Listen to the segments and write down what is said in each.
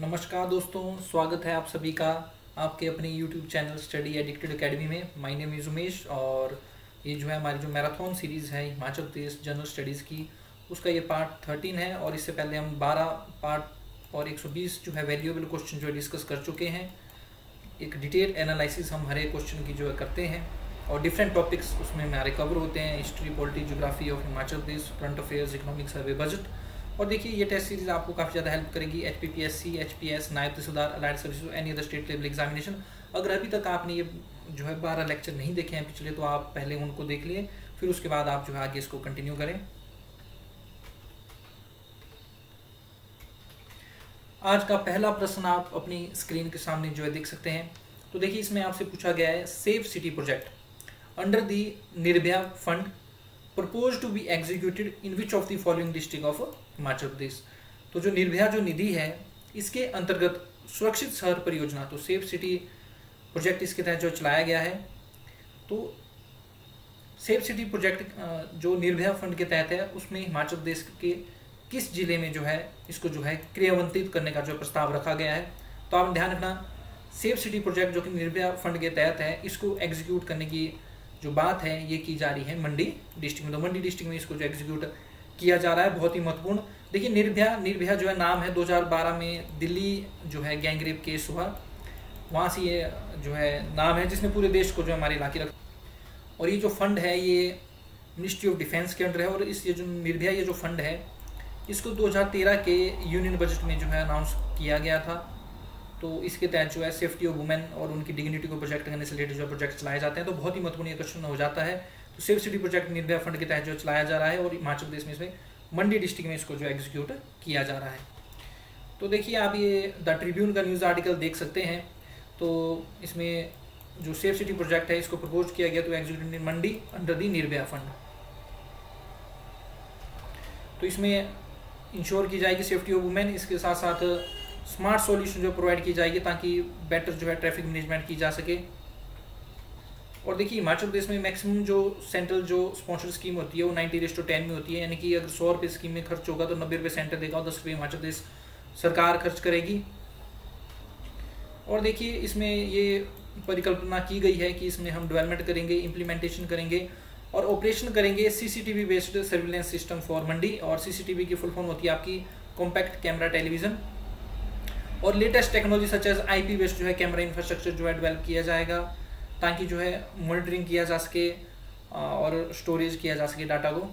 नमस्कार दोस्तों, स्वागत है आप सभी का आपके अपने YouTube channel Study Addicted Academy में। माय नेम इज़ उमेश और ये जो है हमारी जो मैराथन सीरीज़ है हिमाचल प्रदेश जनरल स्टडीज़ की, उसका ये पार्ट थर्टीन है और इससे पहले हम बारह पार्ट और 120 जो है वैल्यूएबल क्वेश्चन जो है डिस्कस कर चुके हैं। एक डिटेल एनालिसिस हम हर एक क्वेश्चन की जो है करते हैं और डिफरेंट टॉपिक्स उसमें हमारे कवर होते हैं history polity geography of Himachal Pradesh current affairs economic survey budget और देखिए, ये टेस्ट सीरीज़ आपको काफ़ी ज़्यादा हेल्प करेगी। H P P S C H P S Naib Tehsildar allied service any other state level examination अगर अभी तक आपने ये जो है बारह लेक्चर नहीं देखे हैं पिछले तो आप पहले उनको देख लिए फिर उसके बाद आप जो है आगे इसको कंटिन्यू करें। आज का पहला प्रश्न आप अपनी स्क्रीन के सामने जो है देख सकते हैं। तो देखिए, इसमें आपसे पूछा गया है safe city project under the Nirbhaya fund propose to be executed in which of the following district of Himachal Pradesh तो जो निर्भया जो निधि है, इसके अंतर्गत सुरक्षित शहर परियोजना तो सेफ़ सिटी प्रोजेक्ट इसके तहत जो चलाया गया है तो सेफ़ सिटी प्रोजेक्ट जो निर्भया फंड के तहत है, उसमें हिमाचल प्रदेश के किस ज़िले में जो है, इसको जो है क्रियावंतित करने का जो प्रस्ताव रखा गया है तो आप ध्यान रखना, सेफ़ सिटी प्रोजेक्ट जो कि निर्भया फंड के तहत है, इसको एग्जीक्यूट करने की जो बात है, ये की जा रही है मंडी डिस्ट्रिक्ट में। तो मंडी डिस्ट्रिक्ट में इसको जो एग्जीक्यूट किया जा रहा है, बहुत ही महत्वपूर्ण देखिए, निर्भया निर्भया जो है नाम है 2012 में दिल्ली जो है गैंगरेप केस हुआ। वहाँ से ये जो है नाम है जिसने पूरे देश को जो है हमारे इलाके रख और ये जो फंड है, ये मिनिस्ट्री ऑफ़ डिफेंस के अंडर है और इस ये जो निर्भया ये जो फंड है, इसको 2013 के यूनियन बजट में जो है अनाउंस किया गया था। तो इसके तहत जो है सेफ्टी ऑफ़ वुमेन और उनकी डिग्निटी को प्रोजेक्ट करने से रिलेटेड जो प्रोजेक्ट चलाए जाते हैं। तो बहुत ही महत्वपूर्ण क्वेश्चन हो जाता है। तो safe city project Nirbhaya fund के तहत जो चलाया जा रहा है और हिमाचल प्रदेश में इसमें मंडी डिस्ट्रिक्ट में इसको जो एग्जीक्यूट किया जा रहा है। तो देखिए, आप ये द ट्रिब्यून का न्यूज़ आर्टिकल देख सकते हैं। तो इसमें जो सेफ़ सिटी प्रोजेक्ट है, इसको प्रपोज किया गया तो executive Mandi under the Nirbhaya fund तो इसमें इंश्योर की जाएगी सेफ्टी ऑफ़ वुमेन इसके साथ साथ स्मार्ट सॉल्यूशन जो प्रोवाइड की जाएगी, ताकि बेटर जो है ट्रैफ़िक मैनेजमेंट की जा सके। और देखिए, हिमाचल प्रदेश में मैक्सिमम जो सेंट्रल जो स्पॉन्सर स्कीम होती है, वो नाइन्टी रेस टू टेन में होती है। यानी कि अगर सौ रुपये स्कीम में खर्च होगा तो नब्बे रुपये सेंटर देगा और दस रुपये हिमाचल प्रदेश सरकार खर्च करेगी। और देखिए, इसमें ये परिकल्पना की गई है कि इसमें हम डेवलपमेंट करेंगे इम्प्लीमेंटेशन करेंगे और ऑपरेशन करेंगे CCTV based surveillance system for Mandi और सीसीटीवी की फुल फॉर्म होती है आपकी कॉम्पैक्ट कैमरा टेलीविज़न और latest technology such as AI based जो है कैमरा इंफ्रास्ट्रक्चर जो है डेवलप किया जाएगा। ताकि जो है मॉनिटरिंग किया जा सके और स्टोरेज किया जा सके डाटा को।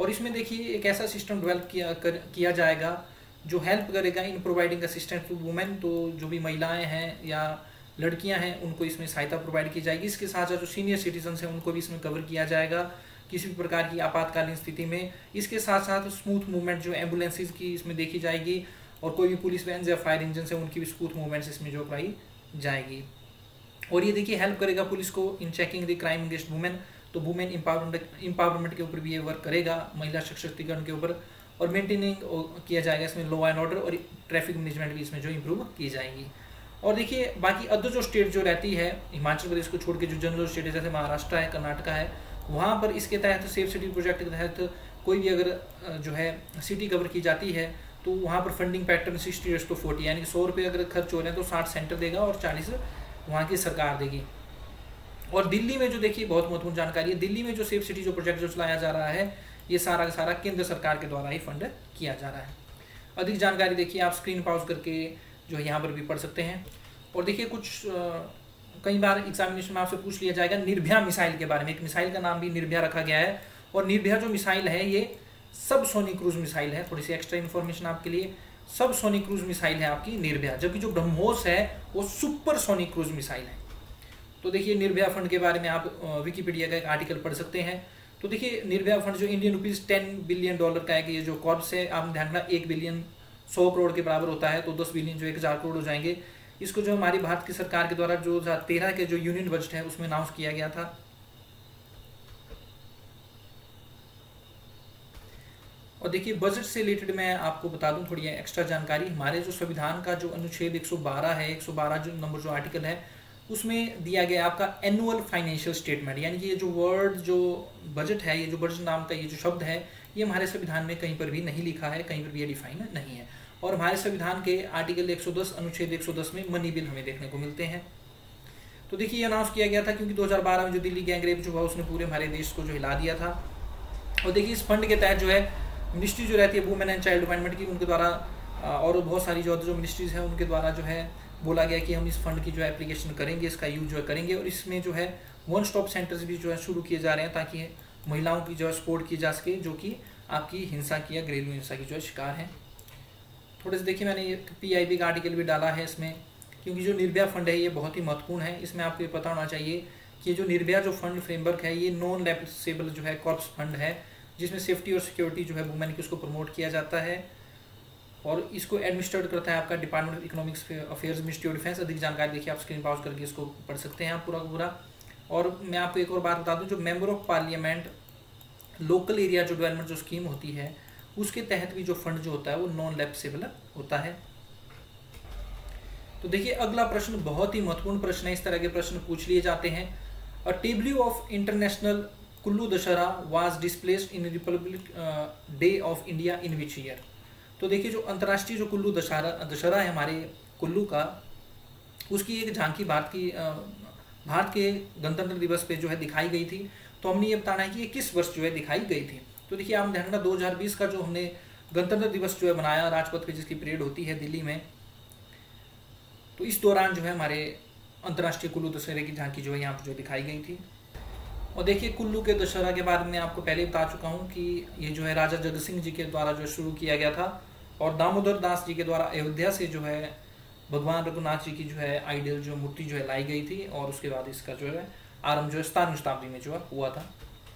और इसमें देखिए एक ऐसा सिस्टम डेवलप किया, कर, किया जाएगा, जो हेल्प करेगा in providing assistance to women तो जो भी महिलाएँ हैं या लड़कियाँ हैं, उनको इसमें सहायता प्रोवाइड की जाएगी। इसके साथ साथ जो सीनियर सिटीजन हैं, उनको भी इसमें कवर किया जाएगा किसी भी प्रकार की आपातकालीन स्थिति में। इसके साथ साथ स्मूथ मूवमेंट जो एम्बुलेंसेज की इसमें देखी जाएगी, और कोई भी पुलिस वैन या फायर इंजन से उनकी भी स्मूथ मूवमेंट्स इसमें जो कराई जाएगी। और ये देखिए हेल्प करेगा पुलिस को in checking the crime against women तो वुमेन इम्पावरमेंट के ऊपर भी ये वर्क करेगा, महिला सशक्तिकरण के ऊपर, और मेंटेनिंग किया जाएगा इसमें लॉ एंड ऑर्डर और ट्रैफ़िक मैनेजमेंट भी इसमें जो इम्प्रूव की जाएगी। और देखिए, बाकी अदर जो स्टेट जो रहती है, हिमाचल प्रदेश को छोड़ के जो जनरल स्टेट है, जैसे महाराष्ट्र है, कर्नाटका है, वहाँ पर इसके तहत सेफ़ सिटी प्रोजेक्ट के तहत कोई भी अगर जो है सिटी कवर की जाती है तो वहाँ पर funding pattern sixty to forty यानी कि सौ रुपये अगर खर्च हो रहे हैं तो साठ सेंटर देगा और चालीस वहाँ की सरकार देगी। और दिल्ली में जो देखिए, बहुत महत्वपूर्ण जानकारी है, दिल्ली में जो सेफ़ सिटी जो प्रोजेक्ट जो चलाया जा रहा है, ये सारा का सारा केंद्र सरकार के द्वारा ही फंड किया जा रहा है। अधिक जानकारी देखिए, आप स्क्रीन पाउज करके जो है यहाँ पर भी पढ़ सकते हैं। और देखिए, कुछ कई बार एग्जामिनेशन में आपसे पूछ लिया जाएगा निर्भया मिसाइल के बारे में। एक मिसाइल का नाम भी निर्भया रखा गया है। और निर्भया जो मिसाइल है, ये सब सोनी क्रूज मिसाइल है। थोड़ी सी एक्स्ट्रा इन्फॉर्मेशन आपके लिए सब सोनिक क्रूज मिसाइल है आपकी निर्भया। जबकि जो ब्रह्मोस है, वो सुपर सोनिक क्रूज मिसाइल है। तो देखिए निर्भया फंड के बारे में आप विकीपीडिया का एक आर्टिकल पढ़ सकते हैं। तो देखिए निर्भया फंड जो Indian rupees ten billion dollar का है कि ये जो कॉर्प्स है, आप ध्यान रखना, एक बिलियन सौ करोड़ के बराबर होता है तो दस बिलियन जो एक हज़ार करोड़ हो जाएँगे। इसको जो हमारी भारत की सरकार के द्वारा जो तेरह के जो यूनियन बजट है, उसमें अनाउंस किया गया था। और देखिए बजट से रिलेटेड मैं आपको बता दूँ थोड़ी एक्स्ट्रा जानकारी। हमारे जो संविधान का जो अनुच्छेद 112 है 112 जो नंबर जो आर्टिकल है, उसमें दिया गया आपका एनुअल फाइनेंशियल स्टेटमेंट यानी कि ये जो वर्ड जो बजट है, ये जो बजट नाम का ये जो शब्द है, ये हमारे संविधान में कहीं पर भी नहीं लिखा है, कहीं पर भी ये डिफाइन नहीं है। और हमारे संविधान के आर्टिकल 110 अनुच्छेद 110 में मनी बिल हमें देखने को मिलते हैं। तो देखिए, ये अनाउंस किया गया था क्योंकि 2012 में जो दिल्ली गैंगरेप जो हुआ, उसने पूरे हमारे देश को जो हिला दिया था। और देखिए, इस फंड के तहत जो है मिनिस्ट्री जो रहती है वुमेन एंड चाइल्ड डिपार्टमेंट की, उनके द्वारा और बहुत सारी जो जो मिनिस्ट्रीज हैं, उनके द्वारा जो है, बोला गया कि हम इस फंड की जो है एप्लीकेशन करेंगे, इसका यूज़ जो है करेंगे, और इसमें जो है वन स्टॉप सेंटर्स भी जो है शुरू किए जा रहे हैं, ताकि महिलाओं की जो है सपोर्ट की जा सके, जो कि आपकी हिंसा की या घरेलू हिंसा की जो है शिकार हैं। थोड़े से देखिए, मैंने ये पी का आर्टिकल भी डाला है इसमें, क्योंकि जो निर्भया फंड है, ये बहुत ही महत्वपूर्ण है। इसमें आपको ये पता होना चाहिए कि जो निर्भया जो फंड फ्रेमवर्क है, ये नॉन लेप्सेबल जो है कॉर्प्स फंड है जिसमें सेफ्टी और सिक्योरिटी जो है वुमेन की उसको प्रमोट किया जाता है और इसको एडमिनिस्ट्रेट करता है आपका department of economics affairs ministry of defence अधिक जानकारी देखिए, आप स्क्रीन पाउज करके इसको पढ़ सकते हैं आप पूरा पूरा। और मैं आपको एक और बात बता दूँ, जो member of parliament local area जो डेवलपमेंट जो स्कीम होती है, उसके तहत भी जो फंड जो होता है वो नॉन लेप्सेबल होता है। तो देखिए, अगला प्रश्न, बहुत ही महत्वपूर्ण प्रश्न है, इस तरह के प्रश्न पूछ लिए जाते हैं। A tableau of international Kullu Dussehra was displaced in Republic Day of India in which year तो देखिए जो अंतर्राष्ट्रीय जो कुल्लू दशहरा दशहरा है हमारे कुल्लू का, उसकी एक झांकी भारत की भारत के गणतंत्र दिवस पे जो है दिखाई गई थी। तो हमने ये बताना है कि ये किस वर्ष जो है दिखाई गई थी? तो देखिए आप ध्यान रखना, दो हज़ार बीस का जो हमने गणतंत्र दिवस जो है मनाया, राजपथ पे जिसकी परेड होती है दिल्ली में तो इस दौरान जो है हमारे अंतर्राष्ट्रीय कुल्लू दशहरे की झांकी जो है यहाँ पर जो दिखाई गई थी। और देखिए कुल्लू के दशहरा के बारे में आपको पहले बता चुका हूँ कि ये जो है राजा जगत सिंह जी के द्वारा जो शुरू किया गया था और दामोदर दास जी के द्वारा अयोध्या से जो है भगवान रघुनाथ जी की जो है आइडियल जो मूर्ति जो है लाई गई थी और उसके बाद इसका जो है आरंभ जो है सतारवीं शताब्दी में जो है हुआ था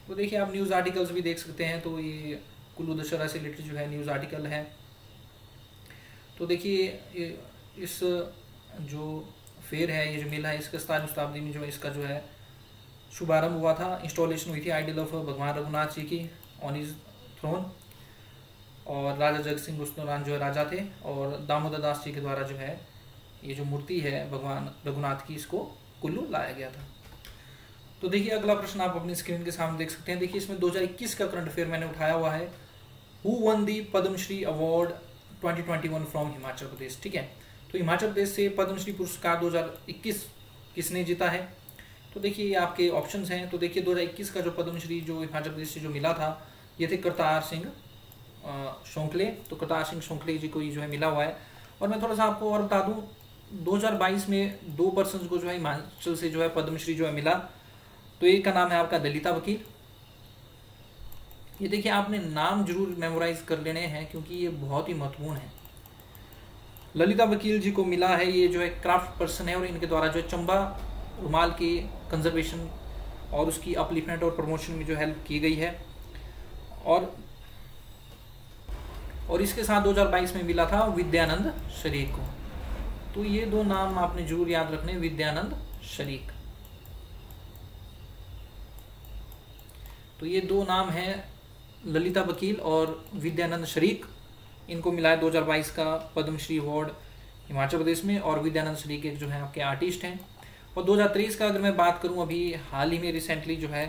तो देखिए आप न्यूज़ आर्टिकल्स भी देख सकते हैं तो ये कुल्लू दशहरा से रिलेटेड जो है न्यूज़ आर्टिकल है तो देखिए इस जो फेयर है ये जो मेला है इसका सतारवीं शताब्दी में जो है इसका जो है शुभारंभ हुआ था। इंस्टॉलेशन हुई थी आइडियल ऑफ़ भगवान रघुनाथ जी की ऑन इज़ थ्रोन और राजा जगत सिंह उस दौरान जो है राजा थे और दामोदर दास जी के द्वारा जो है ये जो मूर्ति है भगवान रघुनाथ की, इसको कुल्लू लाया गया था। तो देखिए, अगला प्रश्न आप अपनी स्क्रीन के सामने देख सकते हैं। देखिए, इसमें 2021 का करंट अफेयर मैंने उठाया हुआ है। Who won the Padmashri award 2021 from Himachal Pradesh ठीक है? तो हिमाचल प्रदेश से पद्मश्री पुरस्कार 2021 किसने जीता है? तो देखिए, आपके ऑप्शन हैं। तो देखिए 2021 का जो पद्मश्री, जो हिमाचल प्रदेश से जो मिला था, ये थे करतार सिंह शोंकले। तो करतार सिंह शोंकले जी को ये जो है मिला हुआ है। और मैं थोड़ा सा आपको और बता दूँ 2022 में दो पर्सन को जो है हिमाचल से जो है पद्मश्री जो है मिला। तो एक का नाम है आपका दलिता वकील। ये देखिए, आपने नाम ज़रूर मेमोराइज कर लेने हैं, क्योंकि ये बहुत ही महत्वपूर्ण है। ललिता वकील जी को मिला है। ये जो है क्राफ्ट पर्सन है और इनके द्वारा जो है चंबा रुमाल की कंजर्वेशन और उसकी अपलिफमेंट और प्रमोशन में जो हेल्प की गई है। और और इसके साथ 2022 में मिला था विद्यानंद शरीक को। तो ये दो नाम आपने ज़रूर याद रखने विद्यानंद शरीक। तो ये दो नाम हैं ललिता वकील और विद्यानंद शरीक। इनको मिला है 2022 का पद्मश्री अवार्ड हिमाचल प्रदेश में और विद्यानंद शरीक एक जो है आपके आर्टिस्ट हैं। और 2023 का अगर मैं बात करूँ अभी हाल ही में रिसेंटली जो है,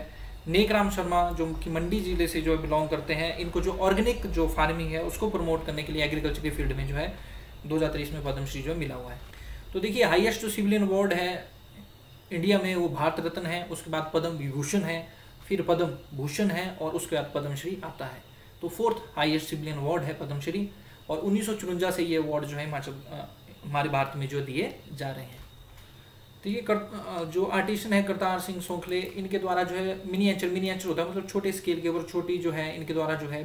नेकराम शर्मा जो कि मंडी ज़िले से जो बिलोंग करते हैं, इनको जो ऑर्गेनिक जो फ़ार्मिंग है, उसको प्रमोट करने के लिए एग्रीकल्चर के फ़ील्ड में जो है, दो में पद्मश्री जो मिला हुआ है। तो देखिए हाइएस्ट जो सिविलियन अवार्ड है इंडिया में, वो भारत रत्न है, उसके बाद पद्म विभूषण है, फिर पद्म भूषण है और उसके बाद पद्मश्री आता है। तो फोर्थ हाइएस्ट सिविलियन अवार्ड है पद्मश्री और उन्नीस से ये अवार्ड जो है हिमाचल हमारे भारत में जो दिए जा रहे हैं। तो ये कर, जो आर्टिशन है करतार सिंह सोखले इनके द्वारा जो है मिनिएचर मिनिएचर होता है मतलब छोटे स्केल के ऊपर छोटी जो है इनके द्वारा जो है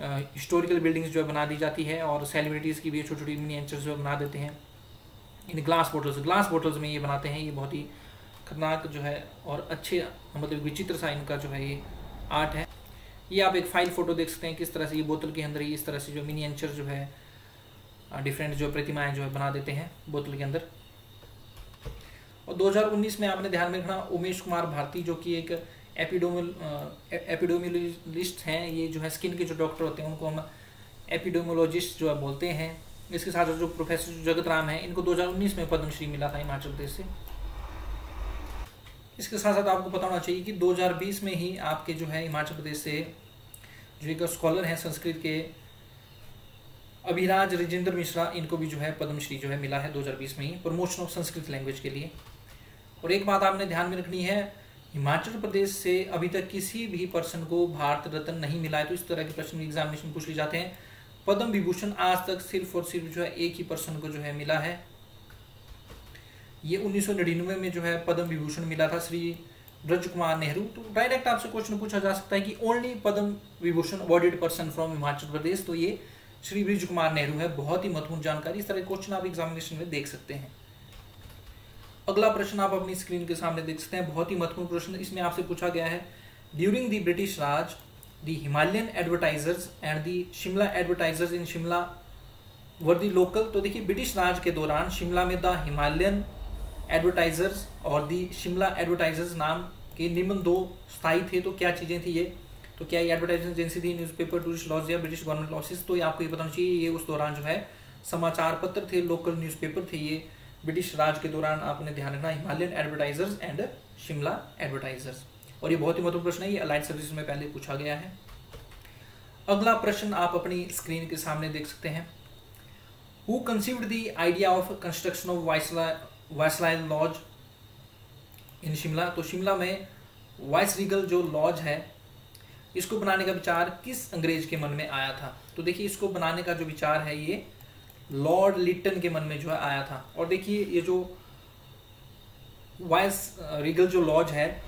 हिस्टोरिकल बिल्डिंग्स जो है बना दी जाती है और सेलिब्रिटीज़ की भी छोटी छोटी मिनिएचर जो बना देते हैं। इन ग्लास बोटल्स ग्लास बोटल्स में ये बनाते हैं ये बहुत ही खतरनाक जो है और अच्छे मतलब विचित्र सा इनका जो है ये आर्ट है। ये आप एक फ़ाइल फ़ोटो देख सकते हैं किस तरह से ये बोतल के अंदर ही इस तरह से जो मिनिएचर जो है डिफरेंट जो प्रतिमाएँ जो है बना देते हैं बोतल के अंदर। और 2019 में आपने ध्यान में रखना उमेश कुमार भारती, जो कि एक एपिडोमल एपिडोमिलिस्ट हैं, ये जो है स्किन के जो डॉक्टर होते हैं, उनको हम एपिडोमोलॉजिस्ट जो है बोलते हैं। इसके साथ जो प्रोफेसर जगत राम है, इनको 2019 में पद्मश्री मिला था हिमाचल प्रदेश से। इसके साथ साथ आपको पता होना चाहिए कि 2020 में ही आपके जो है हिमाचल प्रदेश से जो एक स्कॉलर हैं संस्कृत के, अभिराज राजेंद्र मिश्रा, इनको भी जो है पद्मश्री जो है मिला है 2020 में ही प्रमोशन ऑफ़ संस्कृत लैंग्वेज के लिए। और एक बात आपने ध्यान में रखनी है, हिमाचल प्रदेश से अभी तक किसी भी पर्सन को भारत रत्न नहीं मिला है तो इस तरह के प्रश्न एग्जामिनेशन पूछ लिए जाते हैं। पद्म विभूषण आज तक सिर्फ़ और सिर्फ़ जो है एक ही पर्सन को जो है मिला है। ये 1999 में जो है पद्म विभूषण मिला था श्री ब्रज कुमार नेहरू। तो डायरेक्ट आपसे क्वेश्चन पूछा जा सकता है कि only Padma Vibhushan awarded person from Himachal Pradesh तो ये श्री ब्रज कुमार नेहरू है, बहुत ही महत्वपूर्ण जानकारी। इस तरह क्वेश्चन आप एग्जामिनेशन में देख सकते हैं। अगला प्रश्न आप अपनी स्क्रीन के सामने देख सकते हैं, बहुत ही महत्वपूर्ण प्रश्न इसमें आपसे पूछा गया है। During the British Raj the Himalayan advertisers and the Shimla advertisers in Shimla were the local तो देखिए ब्रिटिश राज के दौरान शिमला में द हिमालयन एडवर्टाइजर्स और दी शिमला एडवर्टाइजर्स नाम के निम्न दो स्थायी थे। तो क्या चीज़ें थी ये? तो क्या ये एडवर्टाइजिंग एजेंसी थी? न्यूज़पेपर टूरिस्ट लॉज या ब्रिटिश गवर्नमेंट लॉसेस तो ये आपको ये बताना चाहिए, ये उस दौरान जो है समाचार पत्र थे लोकल न्यूज़पेपर थे ये। ब्रिटिश राज के दौरान आपने ध्यान रखना, Himalayan advertisers and Shimla advertisers और ये बहुत ही महत्वपूर्ण प्रश्न है, ये अलाइड सर्विस में पहले पूछा गया है। अगला प्रश्न आप अपनी स्क्रीन के सामने देख सकते हैं। Who conceived the idea of construction of viceregal lodge in Shimla तो शिमला में वाइस रीगल जो लॉज है, इसको बनाने का विचार किस अंग्रेज़ के मन में आया था? तो देखिए, इसको बनाने का जो विचार है ये लॉर्ड लिटन के मन में जो है आया था। और देखिए, ये जो वाइस रीगल जो लॉज है,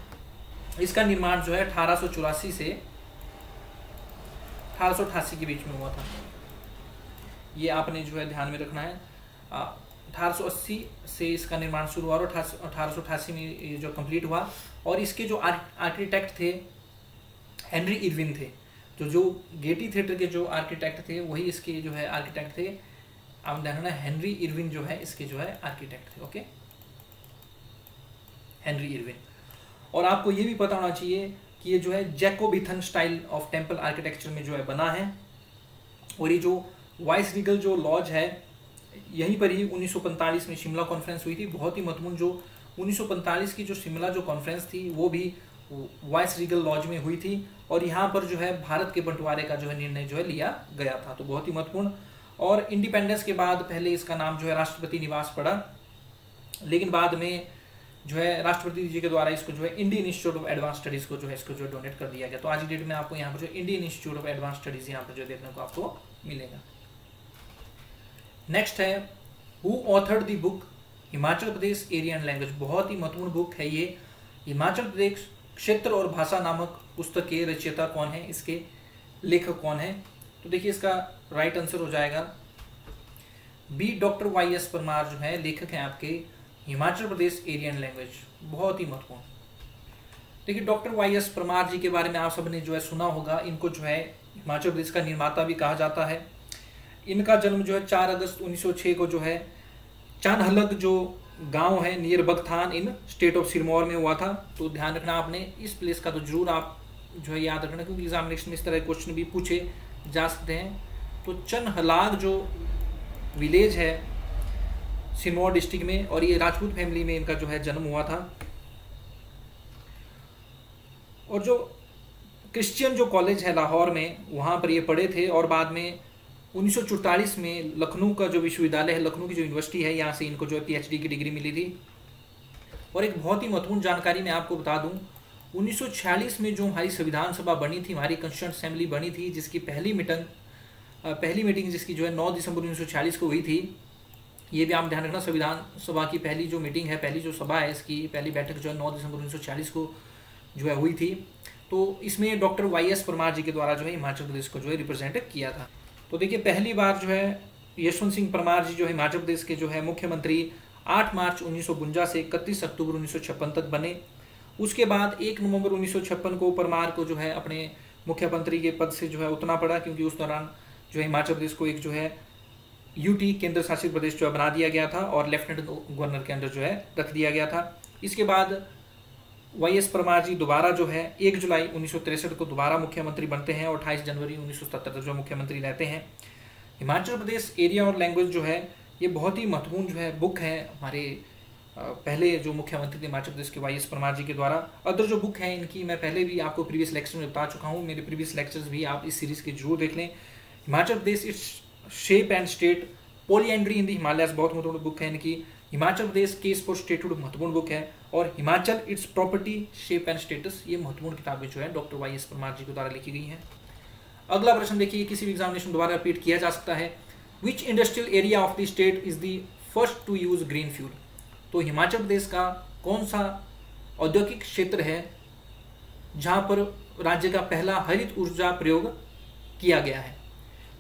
इसका निर्माण जो है अठारह से अठारह के बीच में हुआ था। ये आपने जो है ध्यान में रखना है। अठारह से इसका निर्माण शुरू हुआ और अठारह में ये जो कंप्लीट हुआ। और इसके जो आर्किटेक्ट थे हेनरी इरविन थे, जो जो गेटी थिएटर के जो आर्किटेक्ट थे, वही इसके जो है आर्किटेक्ट थे। आप ध्यान रखना हेनरी इरविन जो है, इसके जो है आर्किटेक्ट थे ओके हेनरी इरविन। और आपको ये भी पता होना चाहिए कि ये जो है Jacobethan style of temple architecture में जो है बना है। और ये जो वाइस रीगल जो लॉज है, यहीं पर ही 1945 में शिमला कॉन्फ्रेंस हुई थी। बहुत ही महत्वपूर्ण जो 1945 की जो शिमला जो कॉन्फ्रेंस थी, वो भी वाइस रीगल लॉज में हुई थी। और यहाँ पर जो है भारत के बंटवारे का जो है निर्णय जो है लिया गया था। तो बहुत ही महत्वपूर्ण और इंडिपेंडेंस के बाद पहले इसका नाम जो है राष्ट्रपति निवास पड़ा। लेकिन बाद में जो है राष्ट्रपति जी के द्वारा इसको जो है Indian Institute of Advance Studies को जो है इसको जो डोनेट कर दिया गया। तो आज की डेट में आपको यहाँ पर जो Indian Institute of Advance Studies यहाँ पर जो देखने को आपको मिलेगा। नेक्स्ट है who authored the book Himachal Pradesh area and language बहुत ही महत्वपूर्ण बुक है ये। हिमाचल प्रदेश क्षेत्र और भाषा नामक पुस्तक के रचयिता कौन है? इसके लेखक कौन है? तो देखिए इसका राइट आंसर हो जाएगा। B doctor Y S Parmar जो है, लेखक हैं आपके हिमाचल प्रदेश एरियन लैंग्वेज बहुत ही महत्वपूर्ण। देखिए doctor Y S Parmar ji के बारे में आप सबने जो है सुना होगा, इनको जो है हिमाचल प्रदेश का निर्माता भी कहा जाता है। इनका जन्म जो है चार अगस्त 1906 को जो है चानहलग जो गाँव है, near Bagthan in state of Sirmaur में हुआ था। तो ध्यान रखना आपने, इस प्लेस का तो ज़रूर आप जो है याद रखना, क्योंकि एग्जामिनेशन में इस तरह क्वेश्चन भी पूछे। जा सकते हैं। तो चन हलाग जो विलेज है, सिरमौर डिस्ट्रिक्ट में और ये राजपूत फैमिली में इनका जो है जन्म हुआ था। और जो क्रिश्चियन जो कॉलेज है लाहौर में, वहाँ पर ये पढ़े थे और बाद में उन्नीस में लखनऊ का जो विश्वविद्यालय है, लखनऊ की जो यूनिवर्सिटी है, यहाँ से इनको जो है पीएचडी की डिग्री मिली थी। और एक बहुत ही महत्वपूर्ण जानकारी मैं आपको बता दूँ 1946 में जो हमारी संविधान सभा बनी थी, हमारी कॉन्स्टिट्यूंट असेंबली बनी थी, जिसकी पहली मीटिंग पहली मीटिंग जिसकी जो है 9 दिसंबर 1946 को हुई थी, ये भी आप ध्यान रखना संविधान सभा की पहली जो मीटिंग है, पहली जो सभा है, इसकी पहली बैठक जो है नौ दिसंबर उन्नीस सौ छियालीस को जो है हुई थी। तो इसमें doctor Y S Parmar ji के द्वारा जो है हिमाचल प्रदेश को जो है रिप्रेजेंट किया था। तो देखिए, पहली बार जो है यशवंत सिंह परमार जी जो हिमाचल प्रदेश के जो है मुख्यमंत्री 8 मार्च उन्नीस से इकतीस अक्टूबर उन्नीस तक बने। उसके बाद एक नवंबर उन्नीस सौ छप्पन को परमार को जो है अपने मुख्यमंत्री के पद से जो है उतना पड़ा, क्योंकि उस दौरान जो है हिमाचल प्रदेश को एक जो है यूटी केंद्र शासित प्रदेश जो है बना दिया गया था और लेफ्टिनेंट गवर्नर के अंदर जो है रख दिया गया था। इसके बाद वाई एस परमार जी दोबारा जो है एक जुलाई उन्नीस को दोबारा मुख्यमंत्री बनते हैं और अट्ठाईस जनवरी उन्नीस सौ सत्तर तक जो मुख्यमंत्री रहते हैं। हिमाचल प्रदेश एरिया और लैंग्वेज जो है, ये बहुत ही महत्वपूर्ण जो है बुक है हमारे पहले जो मुख्यमंत्री थे हिमाचल प्रदेश के वाई एस परमार जी के द्वारा, अदर जो बुक है इनकी मैं पहले भी आपको प्रीवियस लेक्चर में बता चुका हूँ। मेरे प्रीवियस लेक्चर्स भी आप इस सीरीज़ के ज़रूर देख लें। Himachal Pradesh its shape and state polyandry in the बहुत महत्वपूर्ण बुक है इनकी। Himachal Pradesh case for statehood महत्वपूर्ण बुक है और Himachal its property shape and status ये महत्वपूर्ण किताबें जो है doctor Y S Parmar ji के द्वारा लिखी गई हैं। अगला प्रश्न देखिए किसी भी एग्जामिनेशन द्वारा रिपीट किया जा सकता है। Which industrial area of the state is the first to use green fuel तो हिमाचल प्रदेश का कौन सा औद्योगिक क्षेत्र है जहाँ पर राज्य का पहला हरित ऊर्जा प्रयोग किया गया है?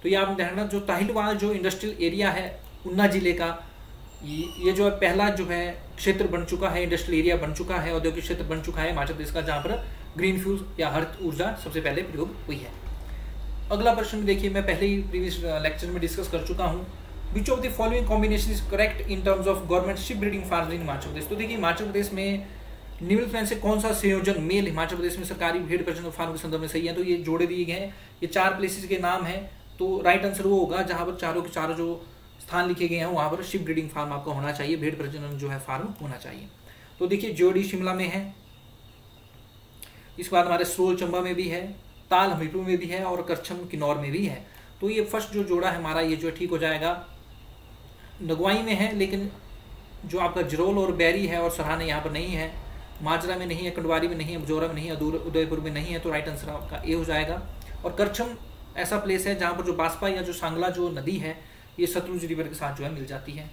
तो ये आप ध्यान जो ताहिलवाल जो इंडस्ट्रियल एरिया है, उन्ना ज़िले का, ये जो है पहला जो है क्षेत्र बन चुका है इंडस्ट्रियल एरिया बन चुका है, औद्योगिक क्षेत्र बन चुका है हिमाचल प्रदेश का, जहाँ पर ग्रीन फ्यूल या हरित ऊर्जा सबसे पहले प्रयोग हुई है। अगला प्रश्न देखिए, मैं पहले ही प्रीवियस लेक्चर में डिस्कस कर चुका हूँ। Which of the following combination is correct in terms of government sheep breeding farm in Himachal Pradesh तो देखिए हिमाचल प्रदेश में निम्नलिखित से कौन सा संयोजन मेल हिमाचल प्रदेश में सरकारी भेड़ प्रजनन फार्म के संदर्भ में सही है? तो ये जोड़े दिए गए हैं। ये चार प्लेसेस के नाम है। तो राइट आंसर वो होगा, जहाँ पर चारों के चारों जो स्थान लिखे गए हैं, वहाँ पर शिप ब्रीडिंग फार्म आपका होना चाहिए। भेड़ प्रजनन जो है फार्म होना चाहिए। तो देखिए जोड़ी शिमला में है। इसके बाद हमारे सरोल चंबा में भी है, ताल हमीरपुर में भी है, और करछम किन्नौर में भी है। तो ये फ़र्स्ट जो जोड़ा है हमारा, ये जो ठीक हो जाएगा। नगवाई में है, लेकिन जो आपका जरोल और बैरी है और सराहना यहाँ पर नहीं है, माजरा में नहीं है, कंडवारी में नहीं है बजौरा में नहीं है उदयपुर में नहीं है तो राइट आंसर आपका ए हो जाएगा। और करछम ऐसा प्लेस है जहाँ पर जो बासपा या जो सांगला जो नदी है, ये सतलुज रिवर के साथ जो है मिल जाती है।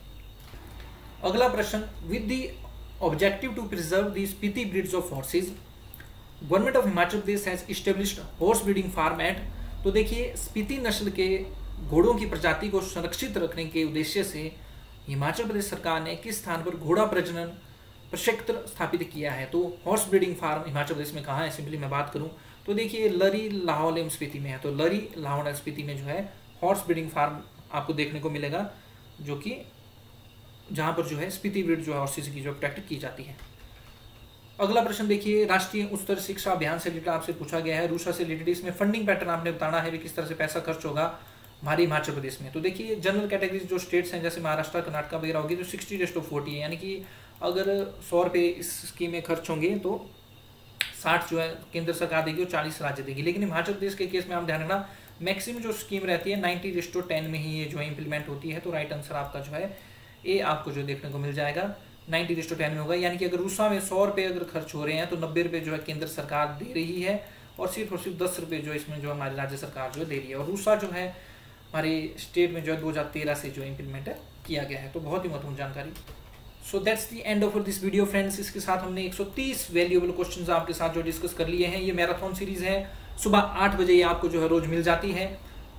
अगला प्रश्न with the objective to preserve the Spiti breeds of horses government of Himachal Pradesh has established horse breeding farm at तो देखिए स्पीति नस्ल के घोड़ों की प्रजाति को संरक्षित रखने के उद्देश्य से हिमाचल प्रदेश सरकार ने किस स्थान पर घोड़ा प्रजनन प्रक्षेत्र स्थापित किया है? तो horse breeding farm Himachal Pradesh में कहाँ है? सिंपली मैं बात करूँ तो देखिए, लरी लाहौल स्पीति में है। तो लरी लाहौल स्पीति में जो है हॉर्स ब्रीडिंग फार्म आपको देखने को मिलेगा, जो कि जहाँ पर जो है स्पीति ब्रीड जो हॉर्सेज की जो प्रोटेक्ट की जाती है। अगला प्रश्न देखिए, राष्ट्रीय उच्चतर शिक्षा अभियान से रिलेटेड आपसे पूछा गया है। रूसा से रिलेटेड इसमें फंडिंग पैटर्न आपने बताना है किस तरह से पैसा खर्च होगा। हमारे हिमाचल प्रदेश में। तो देखिए जनरल कैटेगरीज जो स्टेट्स हैं, जैसे महाराष्ट्र, कर्नाटक वगैरह होगी तो सिक्सटी डेस्ट टू फोर्टी है, यानी कि अगर सौ रुपये इस स्कीम में खर्च होंगे तो साठ जो है केंद्र सरकार देगी और चालीस राज्य देगी। लेकिन हिमाचल प्रदेश के केस में आप ध्यान रखना मैक्सिमम जो स्कीम रहती है नाइन्टी टू टेन में ही ये जो है इंप्लीमेंट होती है तो राइट आंसर आपका जो है ए आपको जो देखने को मिल जाएगा। नाइन्टी टू टेन में होगा, यानी कि अगर रूसा में सौ रुपये अगर खर्च हो रहे हैं तो नब्बे रुपये जो है केंद्र सरकार दे रही है, और सिर्फ़ और सिर्फ़ दस रुपये जो इसमें जो हमारी राज्य सरकार जो दे रही है। और रूसा जो है हमारे स्टेट में जो है दो हज़ार तेरह से जो इम्प्लीमेंट किया गया है। तो बहुत ही महत्वपूर्ण जानकारी। So that's the end of this video friends इसके साथ हमने 130 वैल्यूएबल क्वेश्चंस आपके साथ जो डिस्कस कर लिए हैं। ये मैराथन सीरीज़ है। सुबह आठ बजे ये आपको जो है रोज मिल जाती है।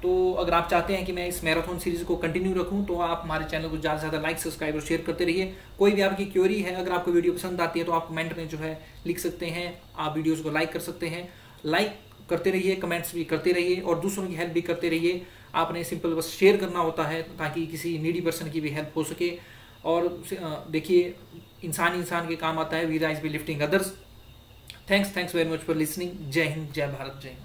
तो अगर आप चाहते हैं कि मैं इस मैराथन सीरीज़ को कंटिन्यू रखूँ तो आप हमारे चैनल को ज़्यादा से ज़्यादा लाइक सब्सक्राइब और शेयर करते रहिए। कोई भी आपकी क्योरी है, अगर आपको वीडियो पसंद आती है तो आप कमेंट में जो है लिख सकते हैं। आप वीडियोज़ को लाइक कर सकते हैं। लाइक करते रहिए कमेंट्स भी करते रहिए और दूसरों की हेल्प भी करते रहिए। आपने सिंपल बस शेयर करना होता है ताकि किसी नीडी पर्सन की भी हेल्प हो सके। और देखिए, इंसान इंसान के काम आता है we rise by lifting others thanks thanks very much for listening जय हिंद, जय भारत, जय हिंद।